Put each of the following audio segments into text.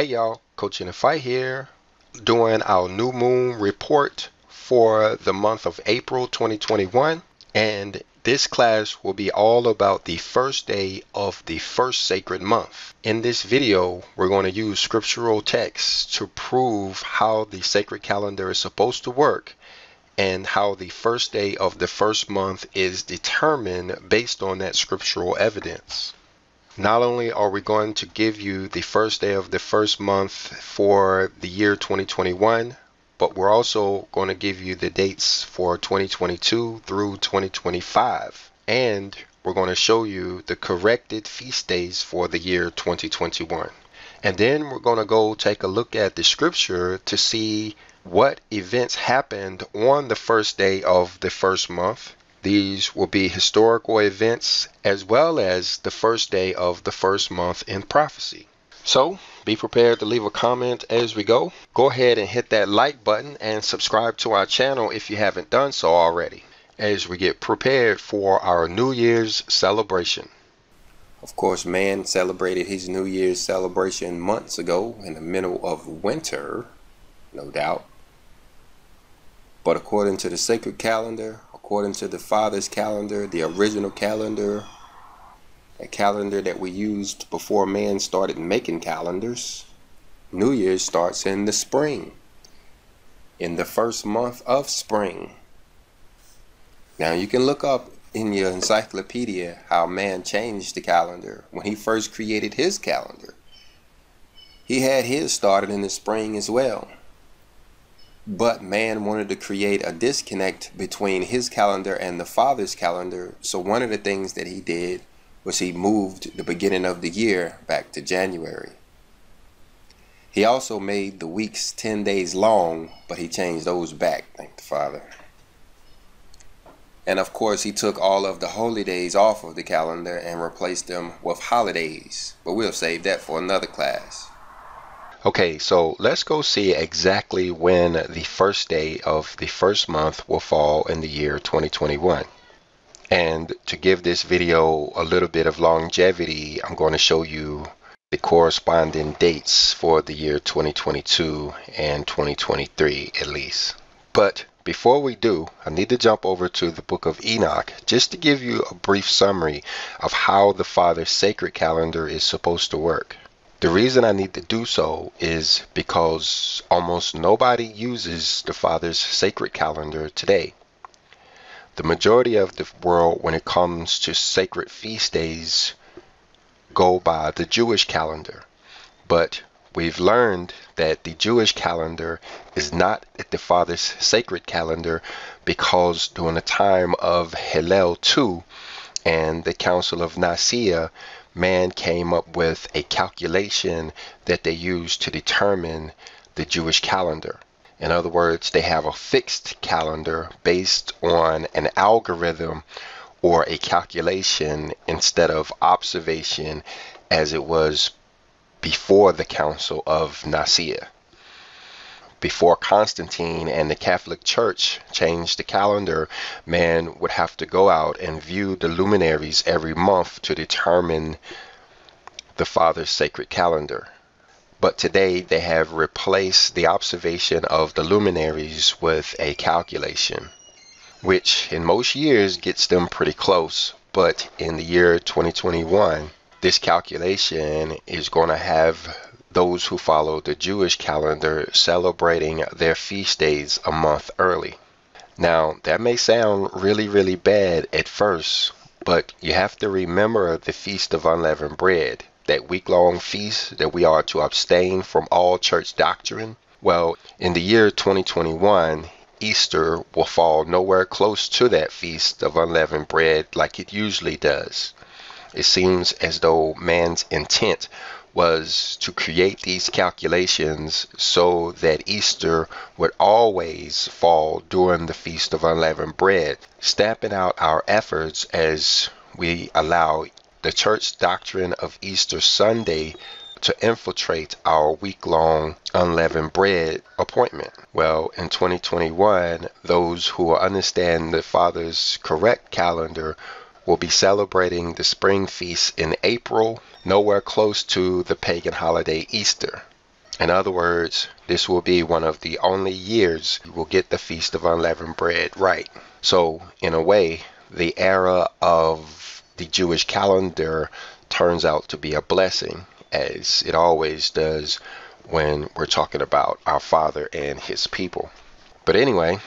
Hey y'all, Coach in Fight here, doing our new moon report for the month of April 2021. And this class will be all about the first day of the first sacred month. In this video, we're going to use scriptural texts to prove how the sacred calendar is supposed to work and how the first day of the first month is determined based on that scriptural evidence. Not only are we going to give you the first day of the first month for the year 2021, but we're also going to give you the dates for 2022 through 2025. And we're going to show you the corrected feast days for the year 2021. And then we're going to go take a look at the scripture to see what events happened on the first day of the first month. These will be historical events as well as the first day of the first month in prophecy. So be prepared to leave a comment as we go. Go ahead and hit that like button and subscribe to our channel if you haven't done so already as we get prepared for our New Year's celebration. Of course, man celebrated his New Year's celebration months ago in the middle of winter, no doubt. But according to the sacred calendar, according to the Father's calendar, the original calendar, a calendar that we used before man started making calendars, New Year starts in the spring, in the first month of spring. Now you can look up in your encyclopedia how man changed the calendar when he first created his calendar. He had his started in the spring as well. But man wanted to create a disconnect between his calendar and the Father's calendar. So one of the things that he did was he moved the beginning of the year back to January. He also made the weeks 10 days long, but he changed those back, thank the Father. And of course, he took all of the holy days off of the calendar and replaced them with holidays. But we'll save that for another class. Okay, so let's go see exactly when the first day of the first month will fall in the year 2021. And to give this video a little bit of longevity, I'm going to show you the corresponding dates for the year 2022 and 2023 at least. But before we do, I need to jump over to the book of Enoch just to give you a brief summary of how the Father's sacred calendar is supposed to work. The reason I need to do so is because almost nobody uses the Father's sacred calendar today. The majority of the world, when it comes to sacred feast days, go by the Jewish calendar. But we've learned that the Jewish calendar is not the Father's sacred calendar because during the time of Hillel II and the Council of Nicaea, man came up with a calculation that they used to determine the Jewish calendar. In other words, they have a fixed calendar based on an algorithm or a calculation instead of observation as it was before the Council of Nicaea before Constantine and the Catholic Church changed the calendar, man would have to go out and view the luminaries every month to determine the Father's sacred calendar. But today they have replaced the observation of the luminaries with a calculation, which in most years gets them pretty close. But in the year 2021, this calculation is going to have those who follow the Jewish calendar celebrating their feast days a month early. Now, that may sound really, really bad at first, but you have to remember the Feast of Unleavened Bread, that week long feast that we are to abstain from all church doctrine. Well, in the year 2021, Easter will fall nowhere close to that Feast of Unleavened Bread like it usually does. It seems as though man's intent was to create these calculations so that Easter would always fall during the Feast of Unleavened Bread, stamping out our efforts as we allow the church doctrine of Easter Sunday to infiltrate our week long unleavened bread appointment. Well, in 2021, those who understand the Father's correct calendar will be celebrating the spring feast in April, nowhere close to the pagan holiday Easter. In other words, this will be one of the only years you will get the Feast of Unleavened Bread right. So, in a way, the era of the Jewish calendar turns out to be a blessing, as it always does when we're talking about our Father and His people. But anyway,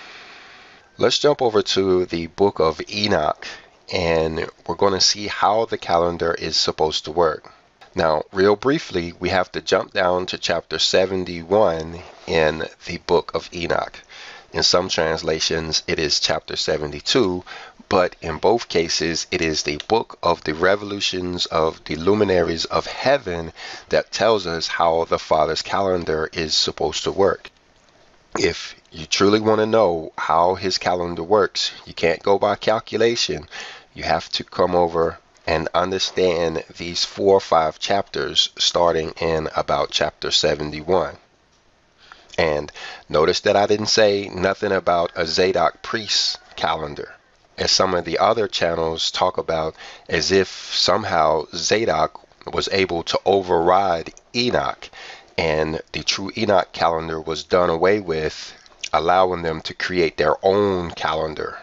let's jump over to the book of Enoch and we're going to see how the calendar is supposed to work. Now, real briefly, we have to jump down to chapter 71 in the book of Enoch. In some translations, it is chapter 72, but in both cases, it is the book of the revolutions of the luminaries of heaven that tells us how the Father's calendar is supposed to work. If you truly want to know how his calendar works, you can't go by calculation. You have to come over and understand these four or five chapters starting in about chapter 71. And notice that I didn't say nothing about a Zadok priest calendar, as some of the other channels talk about as if somehow Zadok was able to override Enoch and the true Enoch calendar was done away with, allowing them to create their own calendar.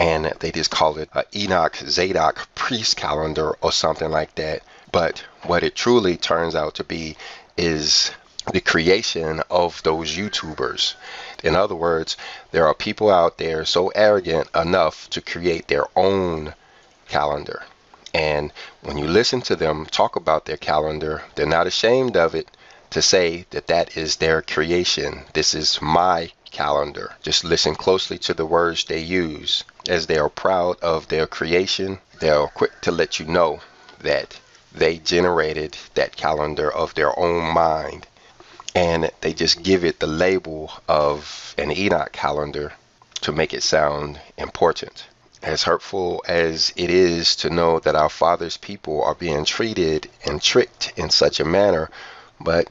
And they just call it a Enoch Zadok priest calendar or something like that. But what it truly turns out to be is the creation of those YouTubers. In other words, there are people out there so arrogant enough to create their own calendar. And when you listen to them talk about their calendar, they're not ashamed of it to say that that is their creation. This is my calendar. Just listen closely to the words they use. As they are proud of their creation, they're quick to let you know that they generated that calendar of their own mind. And they just give it the label of an Enoch calendar to make it sound important. As hurtful as it is to know that our Father's people are being treated and tricked in such a manner, but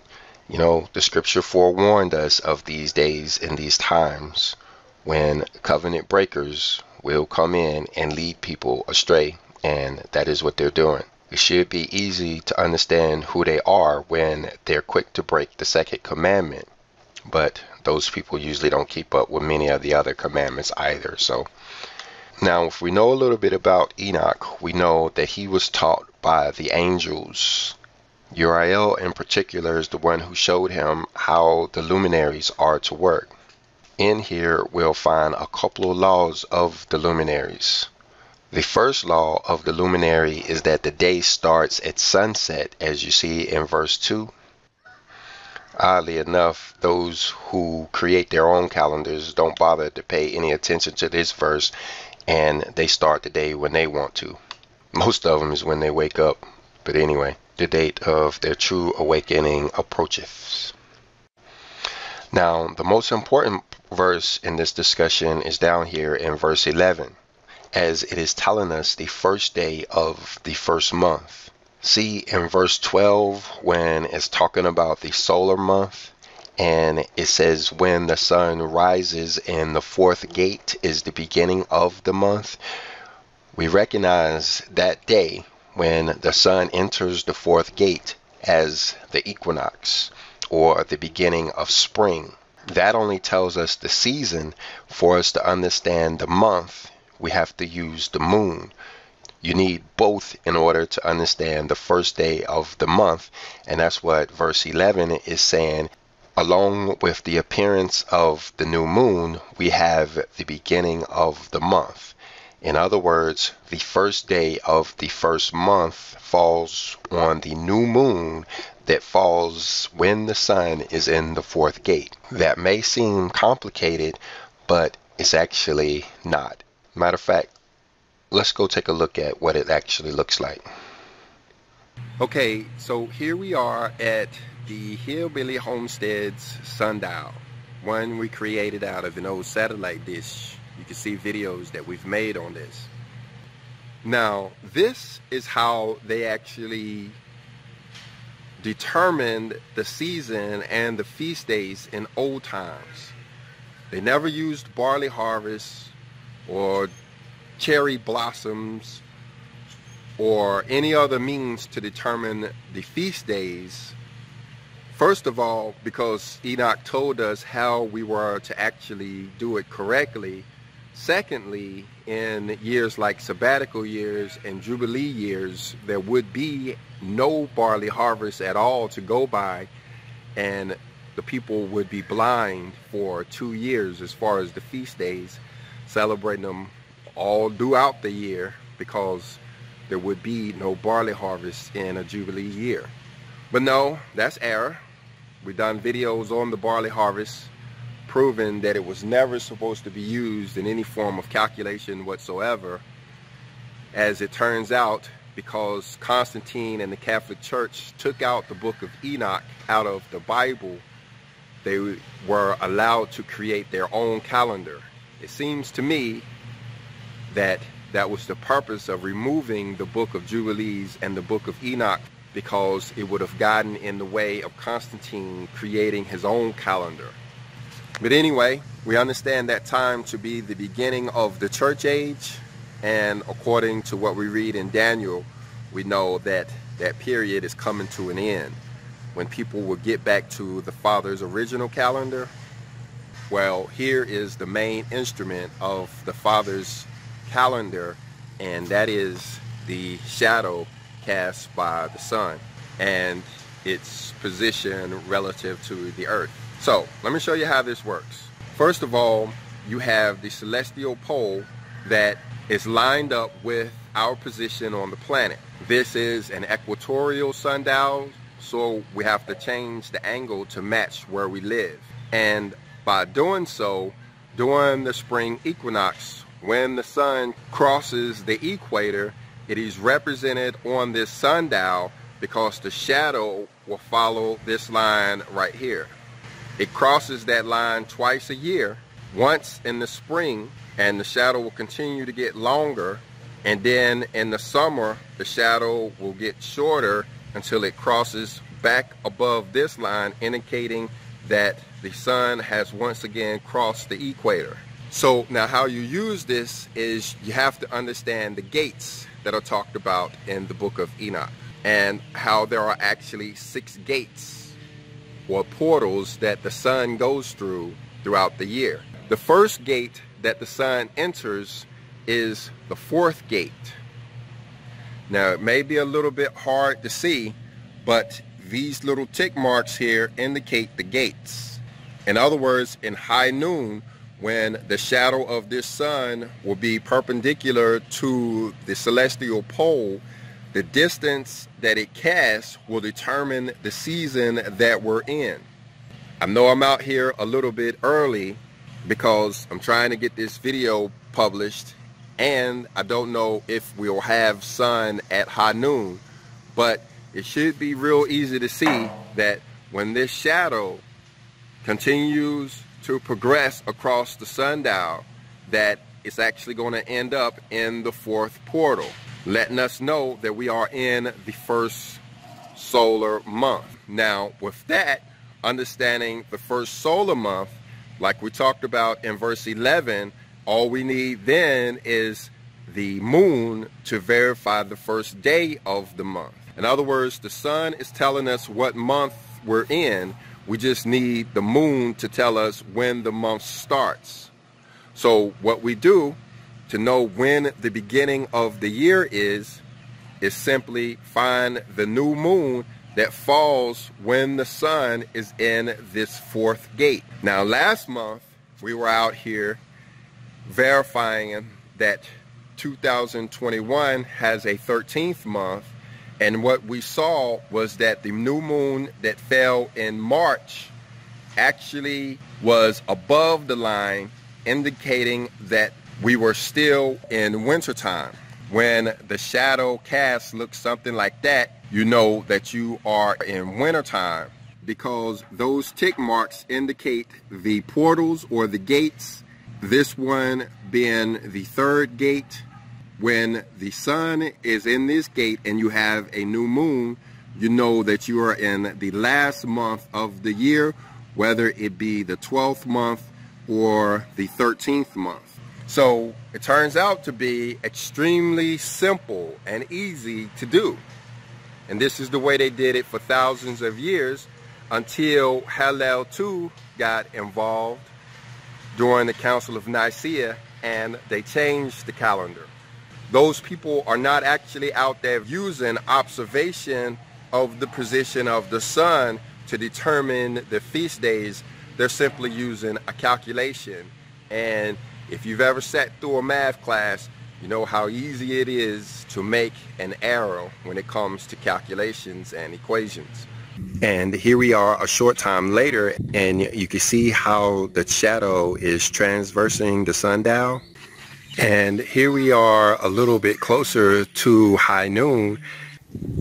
you know, the scripture forewarned us of these days and these times when covenant breakers will come in and lead people astray, and that is what they're doing. It should be easy to understand who they are when they're quick to break the second commandment, but those people usually don't keep up with many of the other commandments either. So, now if we know a little bit about Enoch, we know that he was taught by the angels Uriel in particular is the one who showed him how the luminaries are to work. In here, we'll find a couple of laws of the luminaries. The first law of the luminary is that the day starts at sunset, as you see in verse 2. Oddly enough, those who create their own calendars don't bother to pay any attention to this verse and they start the day when they want to. Most of them is when they wake up. But anyway the date of their true awakening approaches. Now, the most important verse in this discussion is down here in verse 11, as it is telling us the first day of the first month. See in verse 12 when it's talking about the solar month, and it says when the sun rises in the fourth gate is the beginning of the month. We recognize that day when the sun enters the fourth gate as the equinox or the beginning of spring. That only tells us the season. For us to understand the month, we have to use the moon. You need both in order to understand the first day of the month. And that's what verse 11 is saying. Along with the appearance of the new moon, we have the beginning of the month. In other words, the first day of the first month falls on the new moon that falls when the sun is in the fourth gate. That may seem complicated, but it's actually not. Matter of fact, let's go take a look at what it actually looks like. Okay, so here we are at the Hillbilly Homestead's sundial, one we created out of an old satellite dish you can see videos that we've made on this. Now, this is how they actually determined the season and the feast days in old times. They never used barley harvest or cherry blossoms or any other means to determine the feast days First of all, because Enoch told us how we were to actually do it correctly. Secondly, in years like sabbatical years and jubilee years, there would be no barley harvest at all to go by and the people would be blind for two years as far as the feast days, celebrating them all throughout the year because there would be no barley harvest in a jubilee year. But no, that's error. We've done videos on the barley harvest proving that it was never supposed to be used in any form of calculation whatsoever. As it turns out, because Constantine and the Catholic Church took out the book of Enoch out of the Bible, they were allowed to create their own calendar. It seems to me that that was the purpose of removing the book of Jubilees and the book of Enoch because it would have gotten in the way of Constantine creating his own calendar. But anyway, we understand that time to be the beginning of the church age and according to what we read in Daniel, we know that that period is coming to an end. When people will get back to the Father's original calendar, well, here is the main instrument of the Father's calendar, and that is the shadow cast by the sun and its position relative to the earth. So, let me show you how this works. First of all, you have the celestial pole that is lined up with our position on the planet. This is an equatorial sundial, so we have to change the angle to match where we live. And by doing so, during the spring equinox, when the sun crosses the equator, it is represented on this sundial because the shadow will follow this line right here. It crosses that line twice a year, once in the spring and the shadow will continue to get longer and then in the summer the shadow will get shorter until it crosses back above this line indicating that the sun has once again crossed the equator. So now how you use this is you have to understand the gates that are talked about in the book of Enoch and how there are actually six gates or portals that the sun goes through throughout the year. The first gate that the sun enters is the fourth gate. Now it may be a little bit hard to see, but these little tick marks here indicate the gates. In other words, in high noon, when the shadow of this sun will be perpendicular to the celestial pole, the distance that it casts will determine the season that we're in. I know I'm out here a little bit early because I'm trying to get this video published and I don't know if we'll have sun at high noon but it should be real easy to see that when this shadow continues to progress across the sundial that it's actually going to end up in the fourth portal letting us know that we are in the first solar month now with that understanding the first solar month like we talked about in verse 11, all we need then is the moon to verify the first day of the month. In other words, the sun is telling us what month we're in. We just need the moon to tell us when the month starts. So what we do to know when the beginning of the year is, is simply find the new moon that falls when the sun is in this fourth gate. Now last month we were out here verifying that 2021 has a 13th month and what we saw was that the new moon that fell in March actually was above the line indicating that we were still in wintertime. When the shadow cast looks something like that, you know that you are in wintertime because those tick marks indicate the portals or the gates. This one being the third gate. When the sun is in this gate and you have a new moon, you know that you are in the last month of the year, whether it be the 12th month or the 13th month. So it turns out to be extremely simple and easy to do. And this is the way they did it for thousands of years until Hillel II got involved during the Council of Nicaea and they changed the calendar. Those people are not actually out there using observation of the position of the sun to determine the feast days. They're simply using a calculation. And if you've ever sat through a math class, you know how easy it is to make an error when it comes to calculations and equations. And here we are a short time later, and you can see how the shadow is transversing the sundial. And here we are a little bit closer to high noon,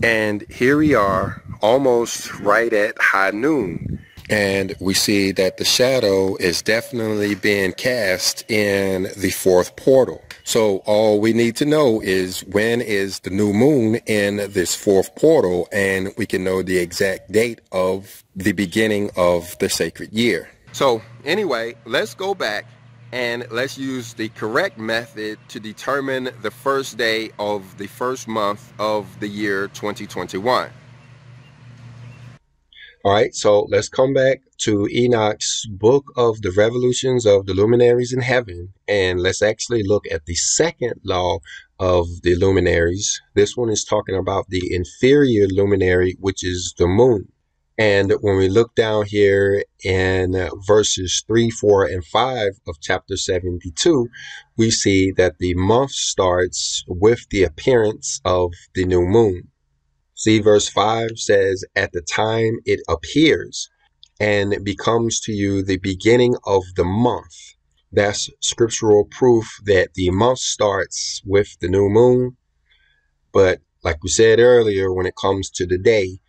and here we are almost right at high noon. And we see that the shadow is definitely being cast in the fourth portal. So all we need to know is when is the new moon in this fourth portal and we can know the exact date of the beginning of the sacred year. So anyway, let's go back and let's use the correct method to determine the first day of the first month of the year 2021. All right, so let's come back to Enoch's book of the revolutions of the luminaries in heaven, and let's actually look at the second law of the luminaries. This one is talking about the inferior luminary, which is the moon. And when we look down here in uh, verses 3, 4, and 5 of chapter 72, we see that the month starts with the appearance of the new moon. See, verse 5 says, At the time it appears and it becomes to you the beginning of the month. That's scriptural proof that the month starts with the new moon. But like we said earlier, when it comes to the day,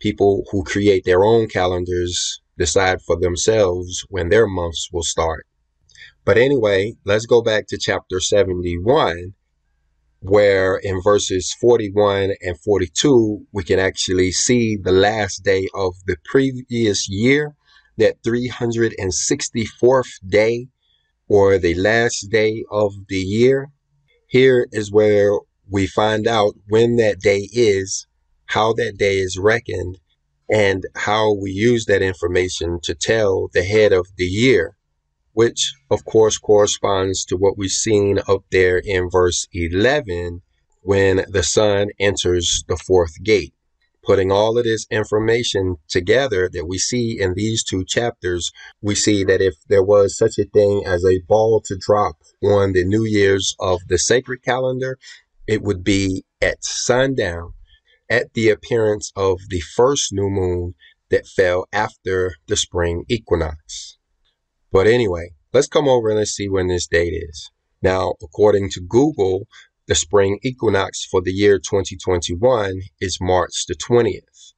people who create their own calendars decide for themselves when their months will start. But anyway, let's go back to chapter 71 where in verses 41 and 42, we can actually see the last day of the previous year, that 364th day or the last day of the year. Here is where we find out when that day is, how that day is reckoned, and how we use that information to tell the head of the year which of course corresponds to what we've seen up there in verse 11 when the sun enters the fourth gate. Putting all of this information together that we see in these two chapters, we see that if there was such a thing as a ball to drop on the New Year's of the sacred calendar, it would be at sundown at the appearance of the first new moon that fell after the spring equinox. But anyway, let's come over and let's see when this date is. Now, according to Google, the spring equinox for the year 2021 is March the 20th.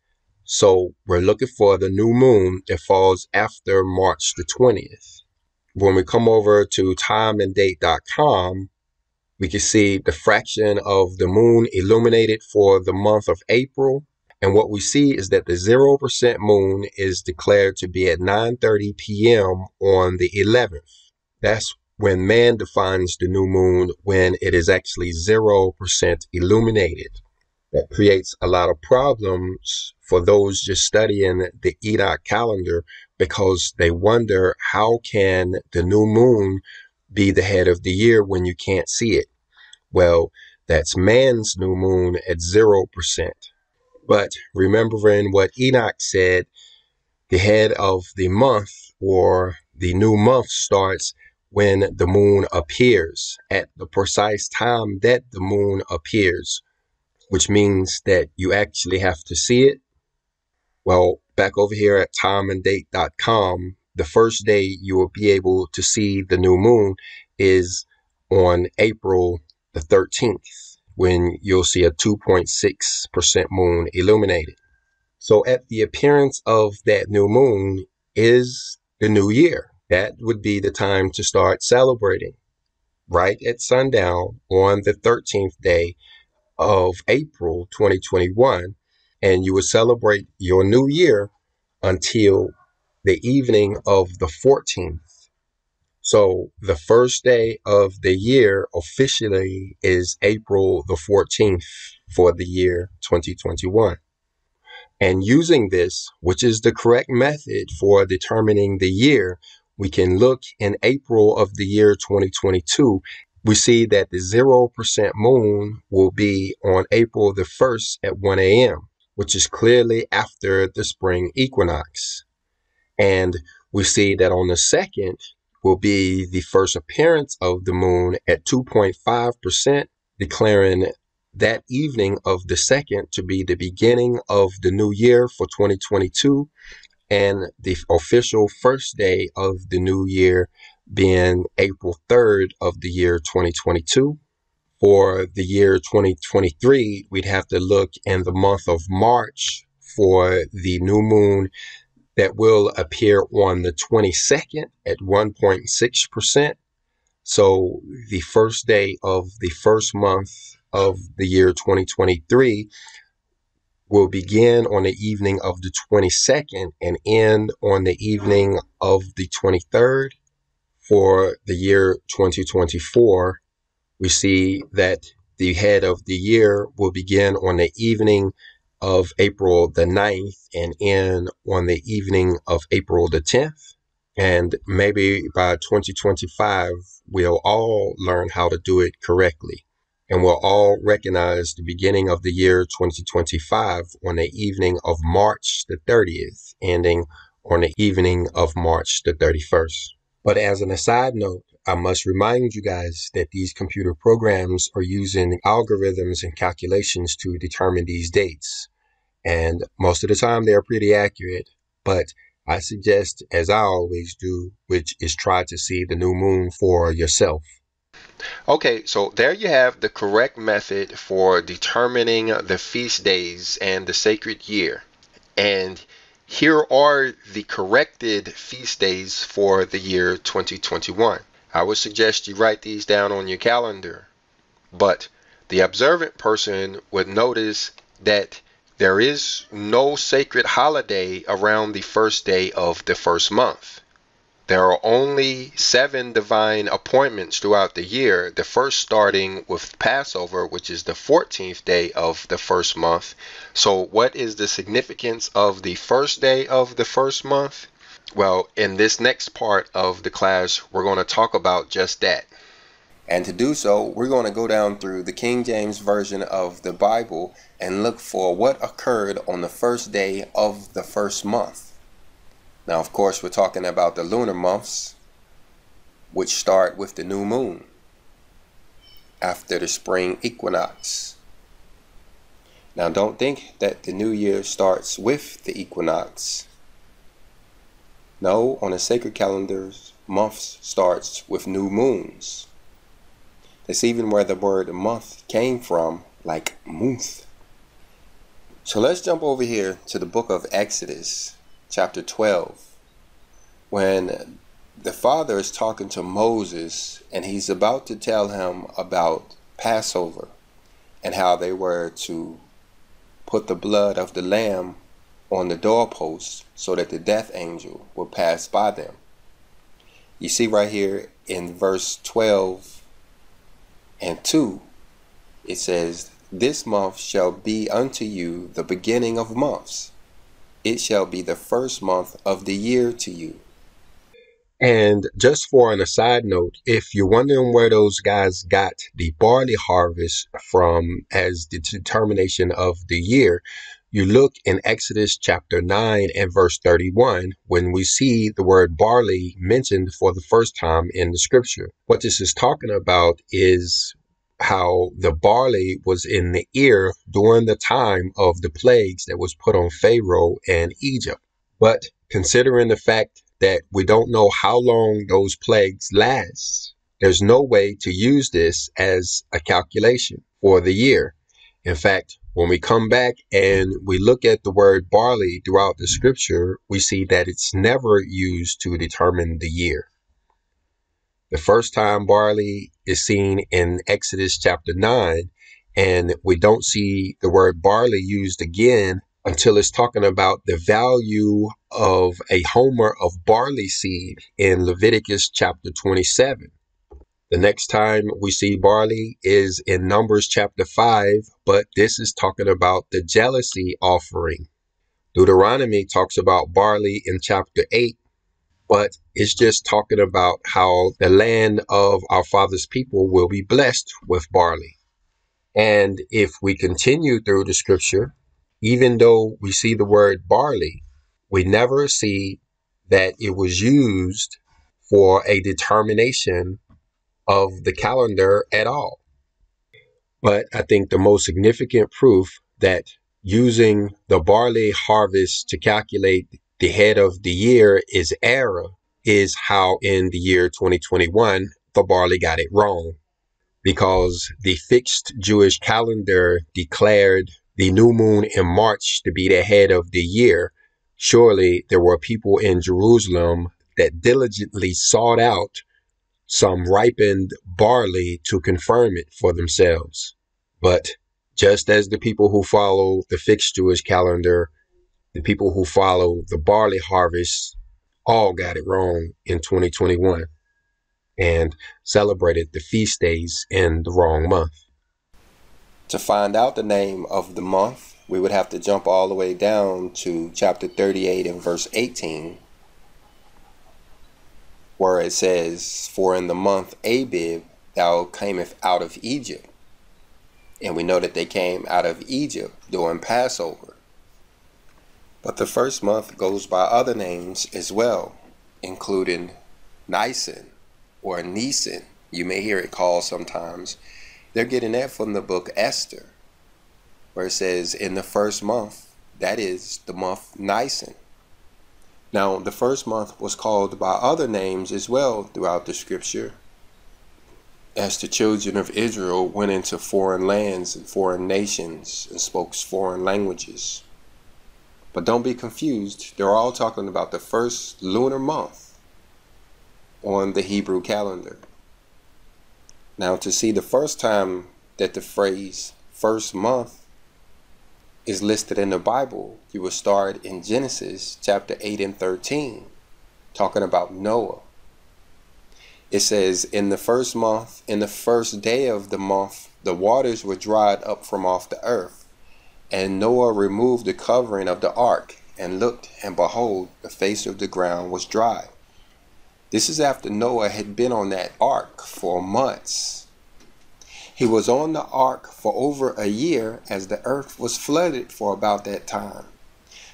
So we're looking for the new moon that falls after March the 20th. When we come over to timeanddate.com, we can see the fraction of the moon illuminated for the month of April and what we see is that the 0% moon is declared to be at 9:30 p.m. on the 11th. That's when man defines the new moon when it is actually 0% illuminated. That creates a lot of problems for those just studying the Enoch calendar because they wonder how can the new moon be the head of the year when you can't see it? Well, that's man's new moon at 0%. But remembering what Enoch said, the head of the month or the new month starts when the moon appears at the precise time that the moon appears, which means that you actually have to see it. Well, back over here at timeanddate.com, the first day you will be able to see the new moon is on April the 13th when you'll see a 2.6% moon illuminated. So at the appearance of that new moon is the new year. That would be the time to start celebrating. Right at sundown on the 13th day of April 2021, and you would celebrate your new year until the evening of the 14th so the first day of the year officially is April the 14th for the year 2021. And using this, which is the correct method for determining the year, we can look in April of the year 2022. We see that the 0% moon will be on April the 1st at 1 a.m., which is clearly after the spring equinox. And we see that on the 2nd will be the first appearance of the moon at 2.5%, declaring that evening of the 2nd to be the beginning of the new year for 2022 and the official first day of the new year being April 3rd of the year 2022. For the year 2023, we'd have to look in the month of March for the new moon that will appear on the 22nd at 1.6%. So the first day of the first month of the year 2023 will begin on the evening of the 22nd and end on the evening of the 23rd. For the year 2024, we see that the head of the year will begin on the evening of April the 9th and end on the evening of April the 10th. And maybe by 2025, we'll all learn how to do it correctly and we'll all recognize the beginning of the year 2025 on the evening of March the 30th, ending on the evening of March the 31st. But as an aside note, I must remind you guys that these computer programs are using algorithms and calculations to determine these dates. And most of the time they're pretty accurate, but I suggest, as I always do, which is try to see the new moon for yourself. Okay, so there you have the correct method for determining the feast days and the sacred year. And here are the corrected feast days for the year 2021. I would suggest you write these down on your calendar. But the observant person would notice that there is no sacred holiday around the first day of the first month. There are only seven divine appointments throughout the year, the first starting with Passover, which is the 14th day of the first month. So, what is the significance of the first day of the first month? Well, in this next part of the class, we're going to talk about just that. And to do so, we're going to go down through the King James Version of the Bible and look for what occurred on the first day of the first month. Now, of course, we're talking about the lunar months, which start with the new moon after the spring equinox. Now, don't think that the new year starts with the equinox. No, on the sacred calendars, months starts with new moons. That's even where the word month came from, like month. So let's jump over here to the book of Exodus, chapter 12, when the father is talking to Moses and he's about to tell him about Passover and how they were to put the blood of the lamb on the doorpost so that the death angel would pass by them. You see right here in verse 12 and 2, it says, This month shall be unto you the beginning of months it shall be the first month of the year to you. And just for an aside note, if you're wondering where those guys got the barley harvest from as the determination of the year, you look in Exodus chapter 9 and verse 31 when we see the word barley mentioned for the first time in the scripture. What this is talking about is how the barley was in the ear during the time of the plagues that was put on Pharaoh and Egypt. But considering the fact that we don't know how long those plagues last, there's no way to use this as a calculation for the year. In fact, when we come back and we look at the word barley throughout the scripture, we see that it's never used to determine the year. The first time barley is seen in Exodus chapter 9, and we don't see the word barley used again until it's talking about the value of a homer of barley seed in Leviticus chapter 27. The next time we see barley is in Numbers chapter 5, but this is talking about the jealousy offering Deuteronomy talks about barley in chapter 8, but it's just talking about how the land of our father's people will be blessed with barley. And if we continue through the scripture, even though we see the word barley, we never see that it was used for a determination of the calendar at all. But I think the most significant proof that using the barley harvest to calculate the head of the year is error is how in the year 2021 the barley got it wrong because the fixed Jewish calendar declared the new moon in March to be the head of the year. Surely there were people in Jerusalem that diligently sought out some ripened barley to confirm it for themselves. But just as the people who follow the fixed Jewish calendar, the people who follow the barley harvest all got it wrong in 2021 and celebrated the feast days in the wrong month. To find out the name of the month, we would have to jump all the way down to chapter 38 and verse 18, where it says, For in the month Abib thou camest out of Egypt. And we know that they came out of Egypt during Passover. But the first month goes by other names as well, including Nisan or Nisan. You may hear it called sometimes. They're getting that from the book Esther, where it says, In the first month, that is the month Nisan. Now, the first month was called by other names as well throughout the scripture. As the children of Israel went into foreign lands and foreign nations and spoke foreign languages. But don't be confused, they're all talking about the first lunar month on the Hebrew calendar. Now, to see the first time that the phrase first month is listed in the Bible, you will start in Genesis chapter 8 and 13, talking about Noah. It says, In the first month, in the first day of the month, the waters were dried up from off the earth. And Noah removed the covering of the ark, and looked, and behold, the face of the ground was dry. This is after Noah had been on that ark for months he was on the ark for over a year as the earth was flooded for about that time.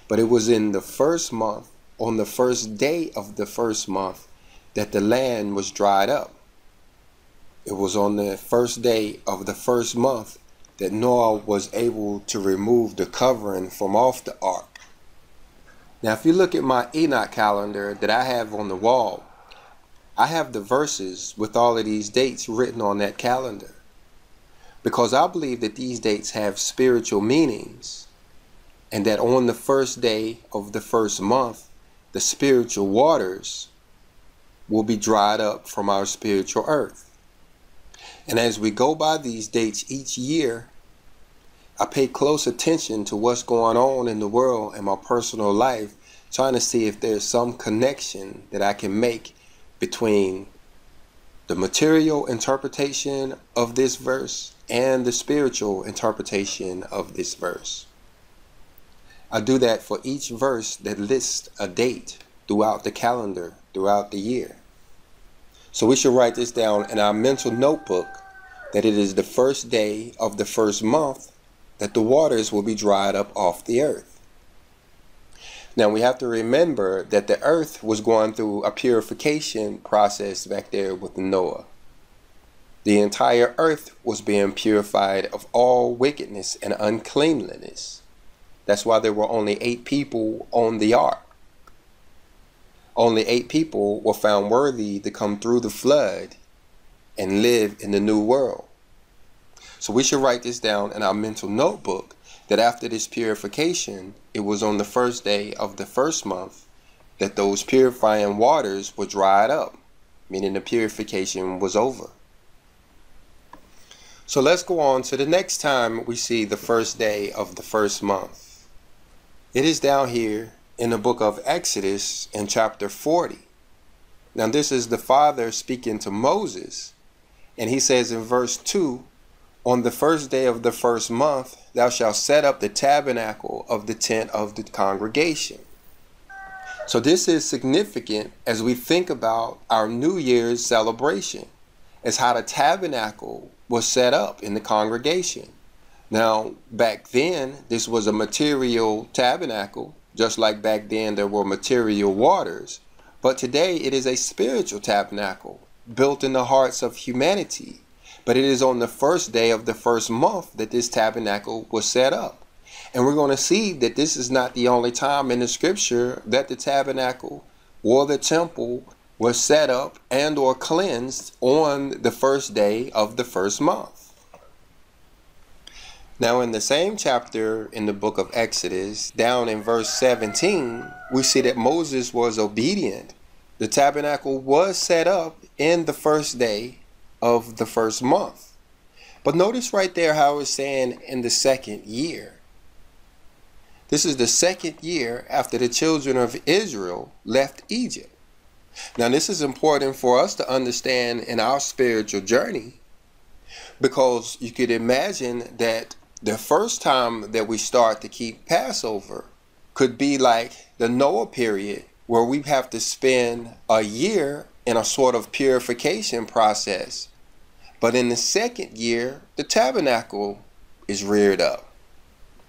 But it was in the first month, on the first day of the first month, that the land was dried up. It was on the first day of the first month that Noah was able to remove the covering from off the ark. Now, if you look at my Enoch calendar that I have on the wall, I have the verses with all of these dates written on that calendar because I believe that these dates have spiritual meanings and that on the first day of the first month, the spiritual waters will be dried up from our spiritual earth. And as we go by these dates each year, I pay close attention to what's going on in the world and my personal life, trying to see if there's some connection that I can make between the material interpretation of this verse and the spiritual interpretation of this verse. I do that for each verse that lists a date throughout the calendar, throughout the year. So we should write this down in our mental notebook that it is the first day of the first month that the waters will be dried up off the earth. Now we have to remember that the earth was going through a purification process back there with Noah. The entire earth was being purified of all wickedness and uncleanliness. That's why there were only eight people on the ark. Only eight people were found worthy to come through the flood and live in the new world. So we should write this down in our mental notebook that after this purification, it was on the first day of the first month that those purifying waters were dried up, meaning the purification was over. So let's go on to the next time we see the first day of the first month. It is down here in the book of Exodus in chapter 40. Now, this is the Father speaking to Moses, and he says in verse 2 On the first day of the first month, thou shalt set up the tabernacle of the tent of the congregation. So, this is significant as we think about our New Year's celebration, as how the tabernacle was set up in the congregation. Now, back then, this was a material tabernacle, just like back then there were material waters. But today, it is a spiritual tabernacle built in the hearts of humanity. But it is on the first day of the first month that this tabernacle was set up. And we're going to see that this is not the only time in the scripture that the tabernacle or the temple was set up and or cleansed on the first day of the first month. Now, in the same chapter in the book of Exodus, down in verse 17, we see that Moses was obedient. The tabernacle was set up in the first day of the first month. But notice right there how it's saying in the second year. This is the second year after the children of Israel left Egypt. Now, this is important for us to understand in our spiritual journey because you could imagine that the first time that we start to keep Passover could be like the Noah period where we have to spend a year in a sort of purification process. But in the second year, the tabernacle is reared up.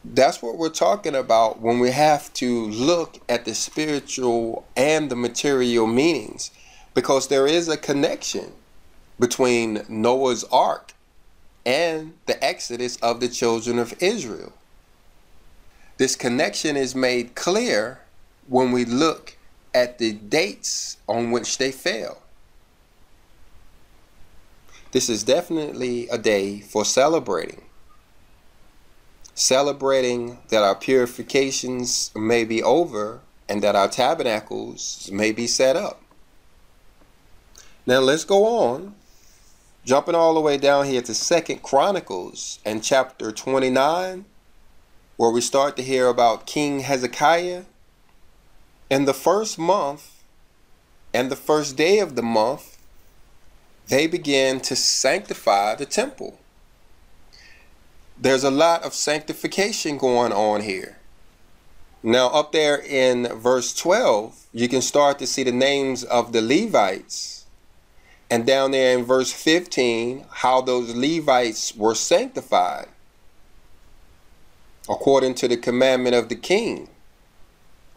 That's what we're talking about when we have to look at the spiritual and the material meanings, because there is a connection between Noah's Ark and the exodus of the children of Israel. This connection is made clear when we look at the dates on which they fell. This is definitely a day for celebrating celebrating that our purifications may be over and that our tabernacles may be set up. Now let's go on, jumping all the way down here to Second Chronicles and chapter 29, where we start to hear about King Hezekiah. In the first month and the first day of the month, they began to sanctify the temple there's a lot of sanctification going on here. Now, up there in verse 12, you can start to see the names of the Levites. And down there in verse 15, how those Levites were sanctified according to the commandment of the king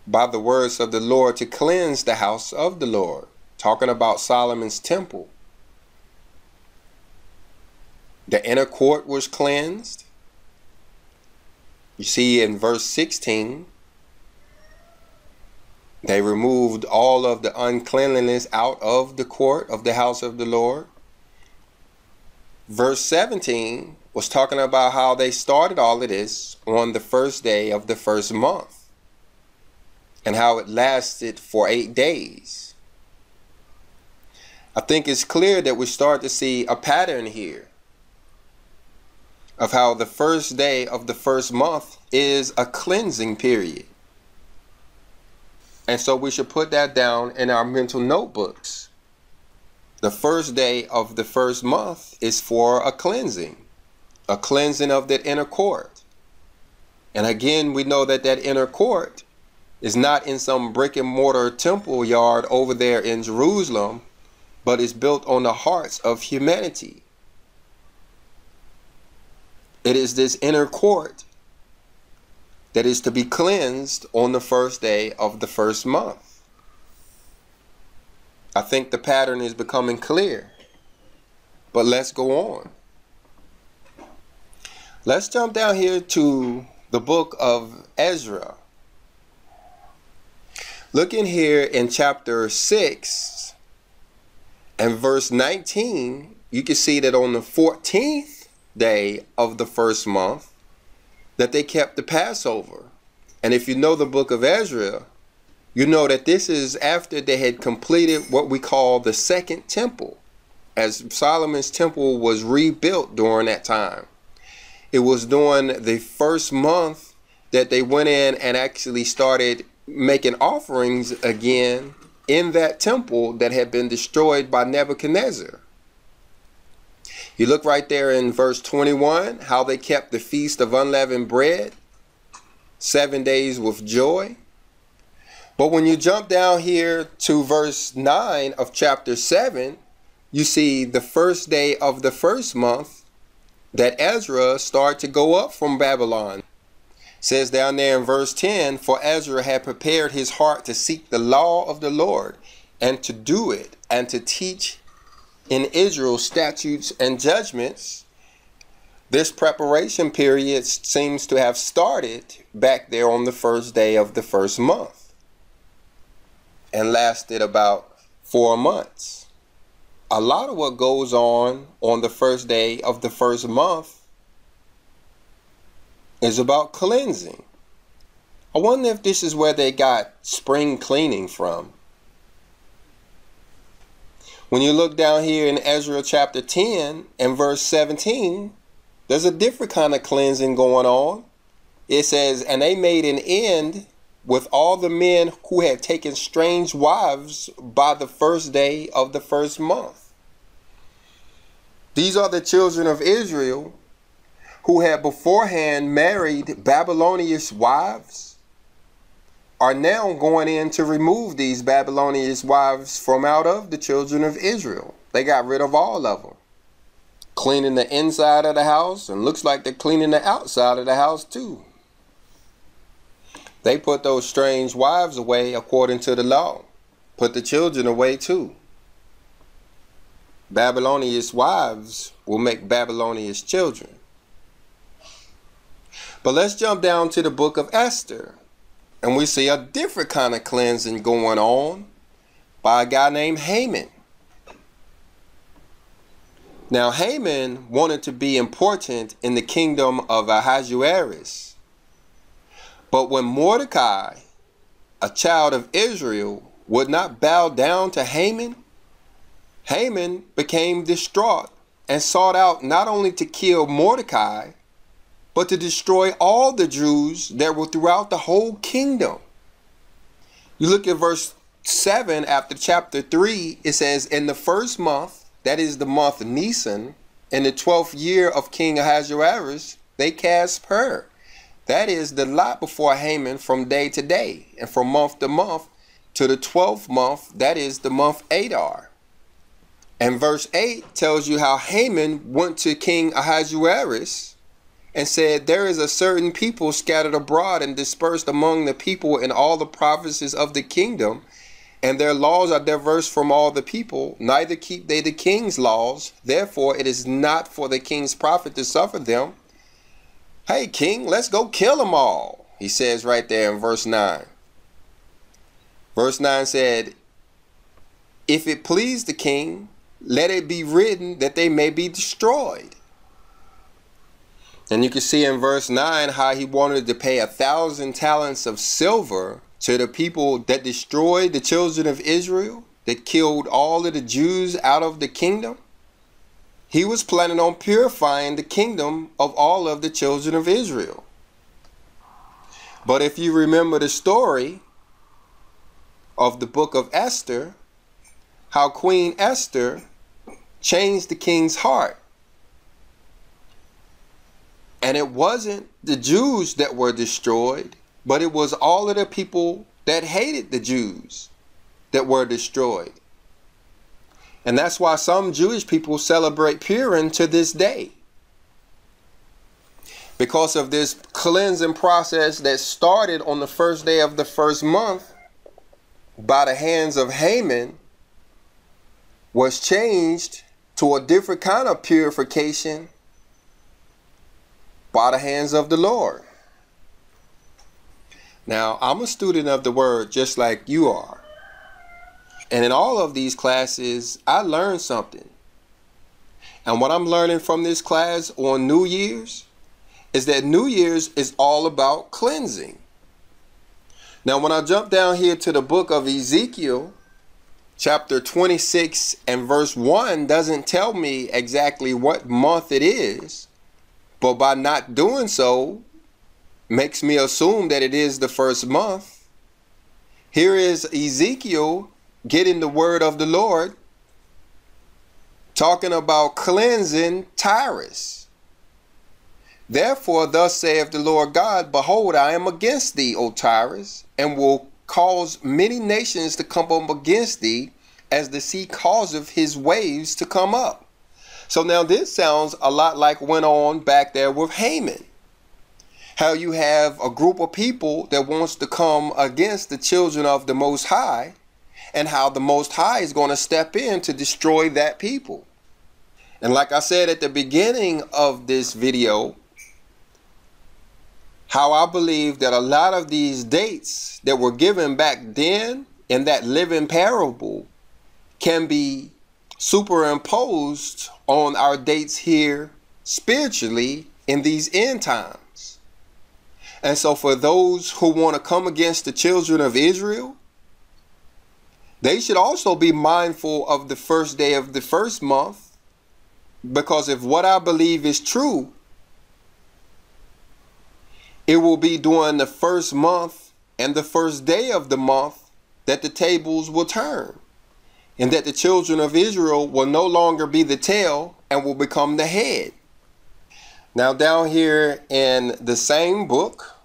by the words of the Lord to cleanse the house of the Lord. Talking about Solomon's temple. The inner court was cleansed. You see in verse 16, they removed all of the uncleanliness out of the court of the house of the Lord. Verse 17 was talking about how they started all of this on the first day of the first month and how it lasted for eight days. I think it's clear that we start to see a pattern here of how the first day of the first month is a cleansing period. And so we should put that down in our mental notebooks. The first day of the first month is for a cleansing, a cleansing of that inner court. And again, we know that that inner court is not in some brick and mortar temple yard over there in Jerusalem, but is built on the hearts of humanity. It is this inner court that is to be cleansed on the first day of the first month. I think the pattern is becoming clear. But let's go on. Let's jump down here to the book of Ezra. Looking here in chapter 6 and verse 19, you can see that on the 14th day of the first month that they kept the Passover. And if you know the book of Ezra, you know that this is after they had completed what we call the second temple, as Solomon's temple was rebuilt during that time. It was during the first month that they went in and actually started making offerings again in that temple that had been destroyed by Nebuchadnezzar. You look right there in verse 21, how they kept the feast of unleavened bread, seven days with joy. But when you jump down here to verse 9 of chapter 7, you see the first day of the first month that Ezra started to go up from Babylon. It says down there in verse 10 For Ezra had prepared his heart to seek the law of the Lord and to do it and to teach in Israel statutes and judgments. This preparation period seems to have started back there on the first day of the first month and lasted about four months. A lot of what goes on on the first day of the first month is about cleansing. I wonder if this is where they got spring cleaning from. When you look down here in Ezra chapter 10 and verse 17, there's a different kind of cleansing going on. It says, And they made an end with all the men who had taken strange wives by the first day of the first month. These are the children of Israel who had beforehand married Babylonian wives are now going in to remove these Babylonian wives from out of the children of Israel. They got rid of all of them. Cleaning the inside of the house, and looks like they're cleaning the outside of the house too. They put those strange wives away according to the law. Put the children away too. Babylonian wives will make Babylonian children. But let's jump down to the book of Esther. And we see a different kind of cleansing going on by a guy named Haman. Now, Haman wanted to be important in the kingdom of Ahasuerus. But when Mordecai, a child of Israel, would not bow down to Haman, Haman became distraught and sought out not only to kill Mordecai, but to destroy all the Jews that were throughout the whole kingdom. You look at verse 7 after chapter 3, it says, In the first month, that is the month Nisan, in the 12th year of King Ahasuerus, they cast Pur. That is the lot before Haman from day to day, and from month to month, to the 12th month, that is the month Adar. And verse 8 tells you how Haman went to King Ahasuerus and said, There is a certain people scattered abroad and dispersed among the people in all the provinces of the kingdom, and their laws are diverse from all the people, neither keep they the king's laws. Therefore, it is not for the king's profit to suffer them. Hey, king, let's go kill them all, he says right there in verse 9. Verse 9 said, If it please the king, let it be written that they may be destroyed. And you can see in verse 9 how he wanted to pay a thousand talents of silver to the people that destroyed the children of Israel, that killed all of the Jews out of the kingdom. He was planning on purifying the kingdom of all of the children of Israel. But if you remember the story of the book of Esther, how Queen Esther changed the king's heart and it wasn't the Jews that were destroyed, but it was all of the people that hated the Jews that were destroyed. And that's why some Jewish people celebrate Purim to this day. Because of this cleansing process that started on the first day of the first month by the hands of Haman was changed to a different kind of purification by the hands of the Lord. Now, I'm a student of the word just like you are. And in all of these classes, I learned something. And what I'm learning from this class on New Year's is that New Year's is all about cleansing. Now, when I jump down here to the book of Ezekiel, chapter 26 and verse 1 doesn't tell me exactly what month it is. But by not doing so, makes me assume that it is the first month. Here is Ezekiel getting the word of the Lord talking about cleansing Tyrus. Therefore, thus saith the Lord God, Behold, I am against thee, O Tyrus, and will cause many nations to come up against thee, as the sea causeth his waves to come up. So now this sounds a lot like went on back there with Haman. How you have a group of people that wants to come against the children of the Most High, and how the Most High is going to step in to destroy that people. And like I said at the beginning of this video, how I believe that a lot of these dates that were given back then in that living parable can be superimposed on our dates here spiritually in these end times. And so, for those who want to come against the children of Israel, they should also be mindful of the first day of the first month. Because if what I believe is true, it will be during the first month and the first day of the month that the tables will turn, and that the children of Israel will no longer be the tail and will become the head. Now, down here in the same book,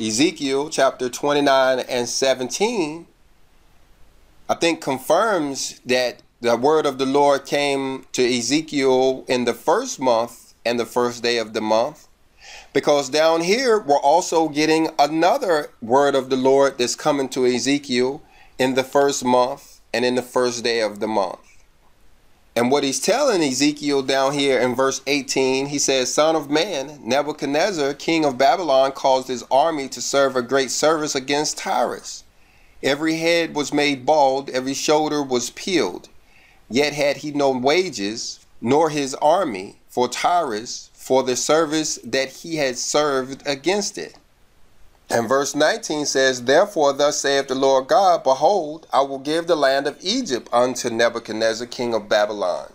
Ezekiel chapter 29 and 17, I think confirms that the word of the Lord came to Ezekiel in the first month and the first day of the month because down here, we're also getting another word of the Lord that's coming to Ezekiel in the first month and in the first day of the month. And what he's telling Ezekiel down here in verse 18, he says, Son of man, Nebuchadnezzar, king of Babylon, caused his army to serve a great service against Tyrus. Every head was made bald, every shoulder was peeled. Yet had he no wages, nor his army, for Tyrus for the service that he had served against it. And verse 19 says, Therefore, thus saith the Lord God, Behold, I will give the land of Egypt unto Nebuchadnezzar, king of Babylon,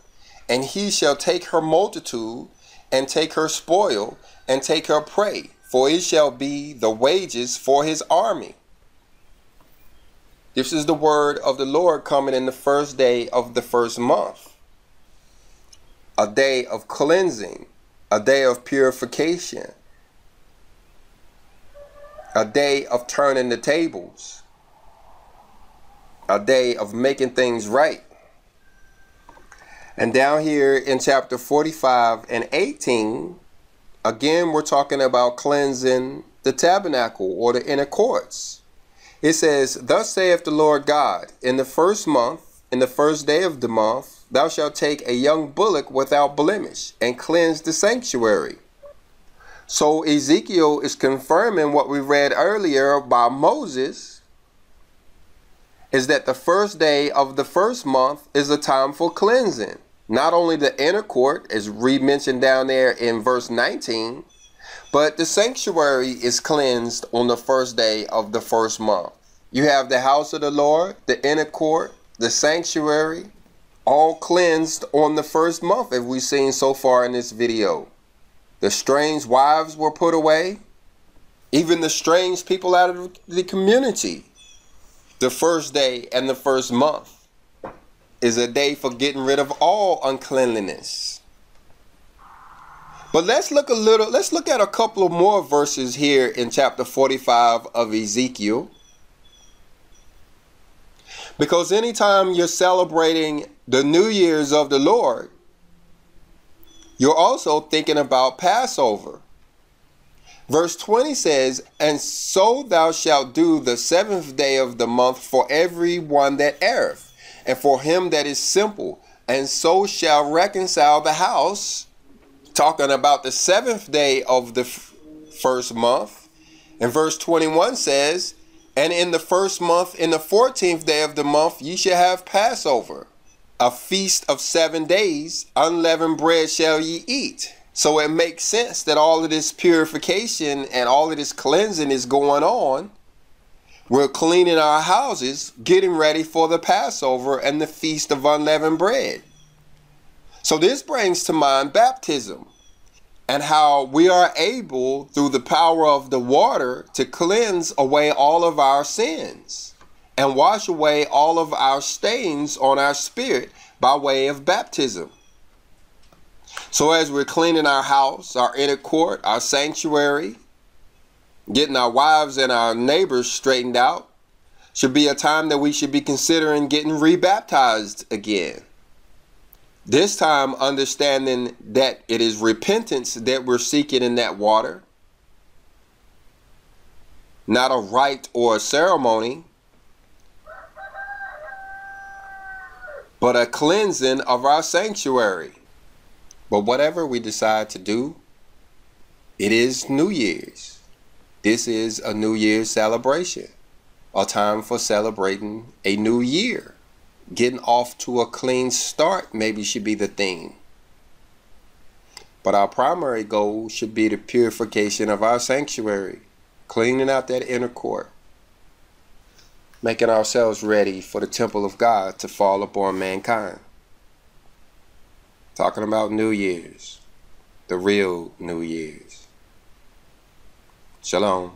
and he shall take her multitude, and take her spoil, and take her prey, for it shall be the wages for his army. This is the word of the Lord coming in the first day of the first month, a day of cleansing, a day of purification, a day of turning the tables, a day of making things right. And down here in chapter 45 and 18, again, we're talking about cleansing the tabernacle or the inner courts. It says, Thus saith the Lord God, in the first month, in the first day of the month, thou shalt take a young bullock without blemish and cleanse the sanctuary. So Ezekiel is confirming what we read earlier by Moses is that the first day of the first month is a time for cleansing. Not only the inner court, as re mentioned down there in verse 19, but the sanctuary is cleansed on the first day of the first month. You have the house of the Lord, the inner court, the sanctuary, all cleansed on the first month, as we've seen so far in this video. The strange wives were put away, even the strange people out of the community. The first day and the first month is a day for getting rid of all uncleanliness. But let's look a little, let's look at a couple of more verses here in chapter 45 of Ezekiel. Because anytime you're celebrating the New Year's of the Lord, you're also thinking about Passover. Verse 20 says, And so thou shalt do the seventh day of the month for every one that erreth, and for him that is simple, and so shall reconcile the house. Talking about the seventh day of the first month. And verse 21 says, and in the first month, in the fourteenth day of the month, ye shall have Passover, a feast of seven days. Unleavened bread shall ye eat. So it makes sense that all of this purification and all of this cleansing is going on. We're cleaning our houses, getting ready for the Passover and the feast of unleavened bread. So this brings to mind baptism and how we are able, through the power of the water, to cleanse away all of our sins and wash away all of our stains on our spirit by way of baptism. So as we're cleaning our house, our inner court, our sanctuary, getting our wives and our neighbors straightened out, should be a time that we should be considering getting rebaptized again. This time, understanding that it is repentance that we're seeking in that water, not a rite or a ceremony, but a cleansing of our sanctuary. But whatever we decide to do, it is New Year's. This is a New Year's celebration, a time for celebrating a new year. Getting off to a clean start maybe should be the theme. But our primary goal should be the purification of our sanctuary, cleaning out that inner court, making ourselves ready for the temple of God to fall upon mankind. Talking about New Year's, the real New Year's. Shalom.